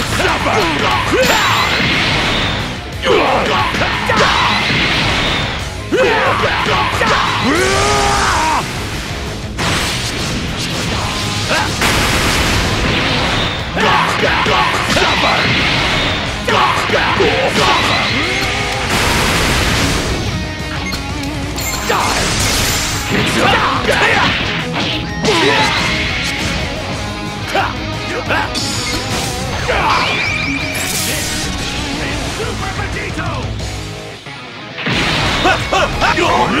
Die! Die! Die! No!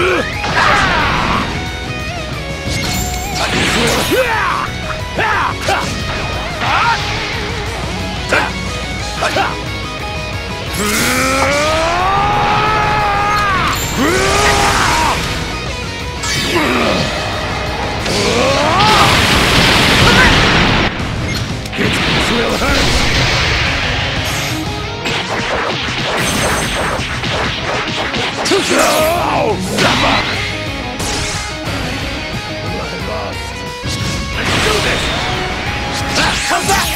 shall suffer! Let's do this! Come back!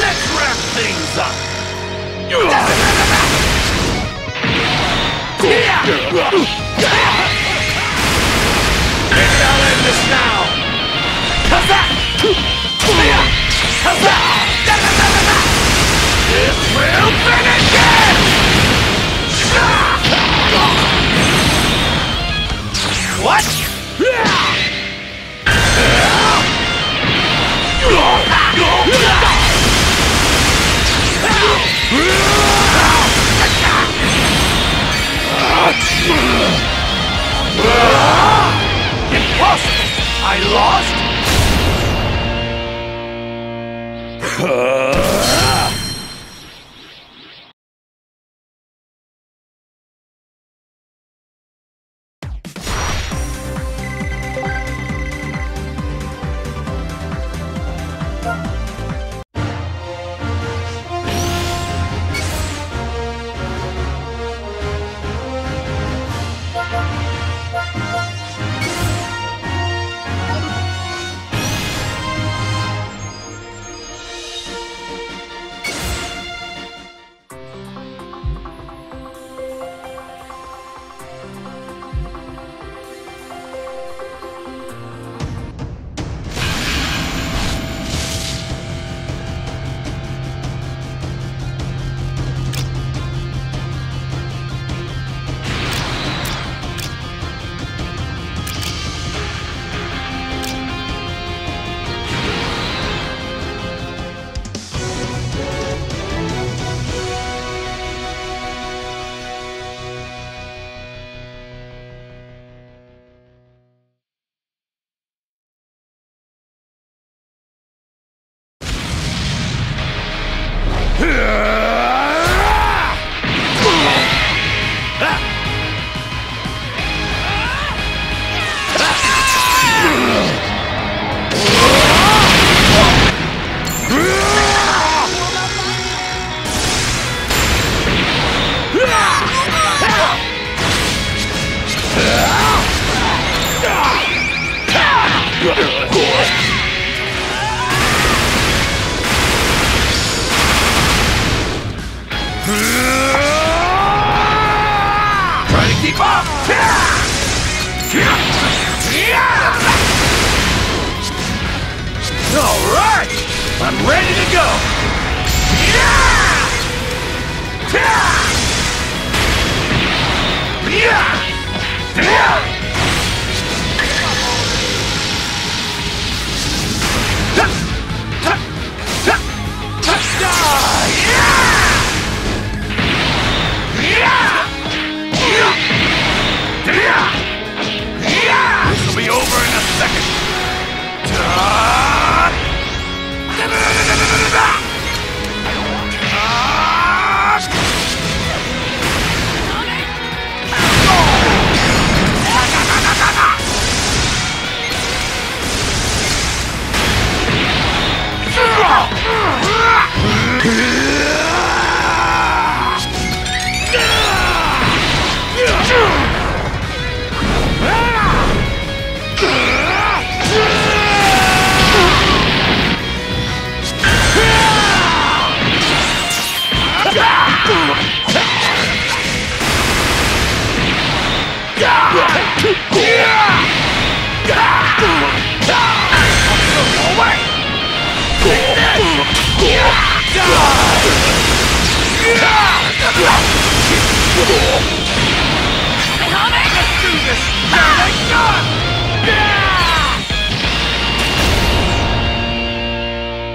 Let's wrap things up! Maybe I'll end this now! Come back! Come back! Impossible! I lost? Keep up! All right! I'm ready to go! Yeah! Yeah!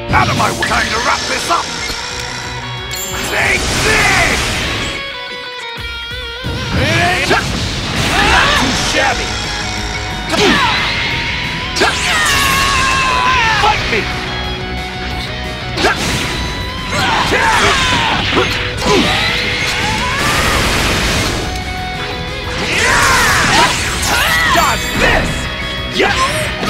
Out of my way! Time to wrap this up! Take this! Not too shabby!